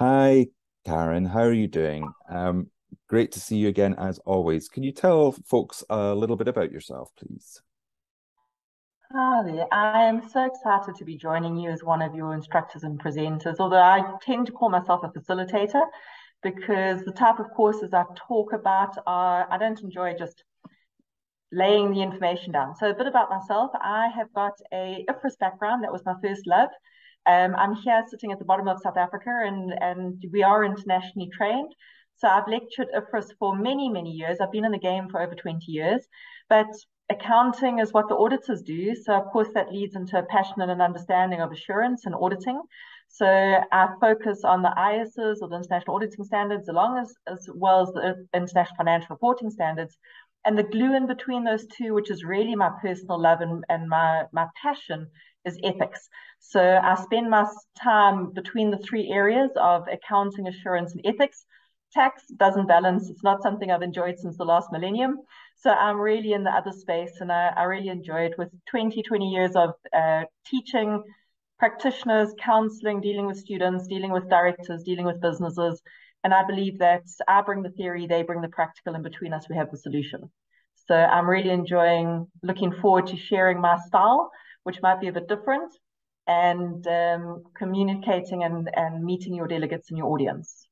Hi, Caryn. How are you doing? Um, great to see you again, as always. Can you tell folks a little bit about yourself, please? Hi there. I am so excited to be joining you as one of your instructors and presenters, although I tend to call myself a facilitator because the type of courses I talk about are, I don't enjoy just laying the information down. So a bit about myself. I have got a IFRS background. That was my first love. Um, I'm here sitting at the bottom of South Africa and, and we are internationally trained. So I've lectured IFRS for many, many years. I've been in the game for over 20 years, but accounting is what the auditors do. So of course that leads into a passion and an understanding of assurance and auditing. So I focus on the ISAs or the international auditing standards, along as, as well as the international financial reporting standards. And the glue in between those two, which is really my personal love and, and my, my passion, is ethics. So I spend my time between the three areas of accounting, assurance, and ethics. Tax doesn't balance. It's not something I've enjoyed since the last millennium. So I'm really in the other space and I, I really enjoy it with 20, 20 years of uh, teaching, practitioners, counseling, dealing with students, dealing with directors, dealing with businesses. And I believe that I bring the theory, they bring the practical, and between us, we have the solution. So I'm really enjoying, looking forward to sharing my style which might be a bit different, and um, communicating and, and meeting your delegates and your audience.